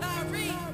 Tyree!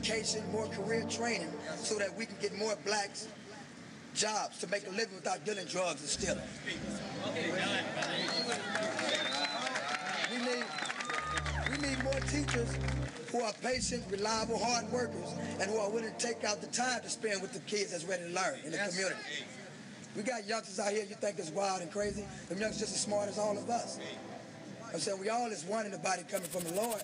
Education, more career training, so that we can get more blacks jobs to make a living without dealing drugs and stealing. We need, we need more teachers who are patient, reliable, hard workers, and who are willing to take out the time to spend with the kids that's ready to learn in the community. We got youngsters out here you think is wild and crazy. Them youngsters just as smart as all of us. I'm saying we all is one in the body coming from the Lord.